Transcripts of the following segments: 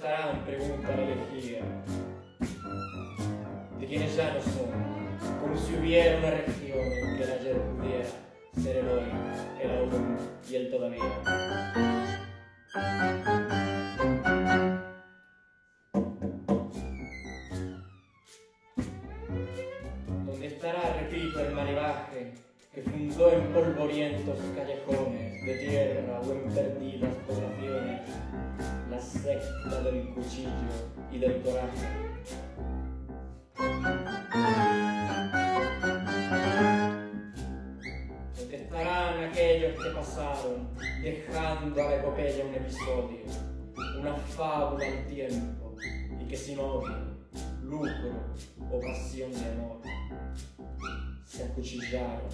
¿Dónde estarán? Pregunta la elegía. De quienes ya no son, como si hubiera una región en que el ayer pudiera ser el hoy, el aún y el todavía. ¿Dónde estará, repito, el marivaje que fundó en polvorientos callejones de tierra o en perdidas poblaciones secta del cuchillo y del coraje? ¿Dónde estarán aquellos que pasaron dejando a la un episodio, una fábula al tiempo y que sin odio, lucro o pasión de amor se acuchillaron?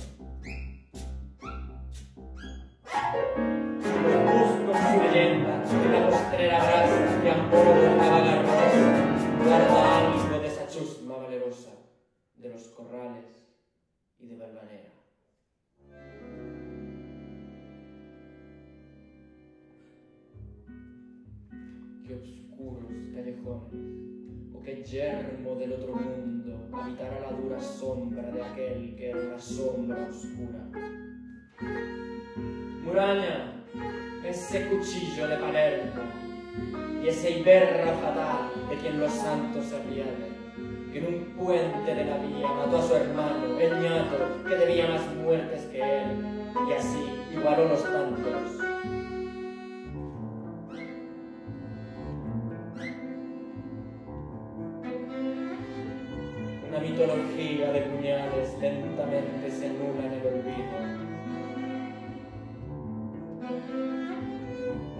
Y de Valvanera. Qué oscuros callejones, o qué yermo del otro mundo habitará la dura sombra de aquel que era una sombra oscura. Muraña, ese cuchillo de Palermo y esa iberra fatal de quien los santos se que en un puente de la vía mató a su hermano, el ñato, que debía más muertes que él, y así igualó los tantos. Una mitología de puñales lentamente se anula en el olvido.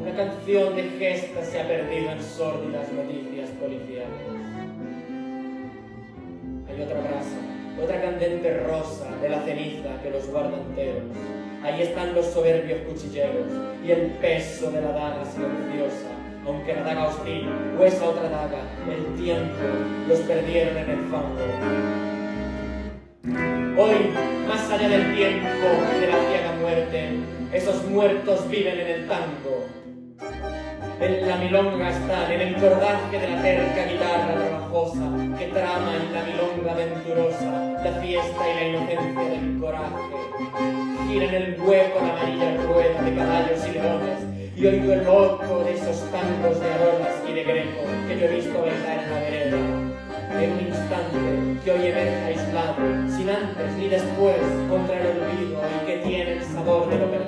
Una canción de gestas se ha perdido en sórdidas noticias policiales. Otra brasa, otra candente rosa de la ceniza que los guarda enteros. Ahí están los soberbios cuchilleros y el peso de la daga silenciosa, aunque la daga hostil o esa otra daga, el tiempo, los perdieron en el fango. Hoy, más allá del tiempo y de la ciega muerte, esos muertos viven en el tango. En la milonga están, en el cordaje de la terca guitarra trabajosa que trama en la milonga venturosa la fiesta y la inocencia del coraje. Gira en el hueco la amarilla rueda de caballos y leones y oigo el loco de esos tangos de arolas y de greco que yo he visto bailar en la vereda. En un instante que hoy emerge aislado, sin antes ni después, contra el olvido y que tiene el sabor de lo perdido,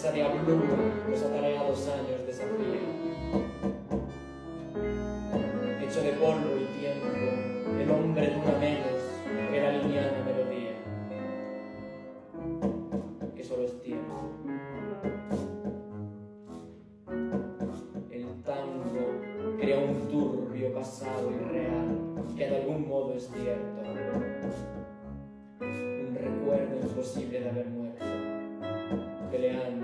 esa diablura, los atareados años desafío. Hecho de polvo y tiempo, el hombre dura menos que la liviana melodía, que solo es tiempo. El tango crea un turbio pasado irreal que de algún modo es cierto. Un recuerdo imposible de haber muerto, peleando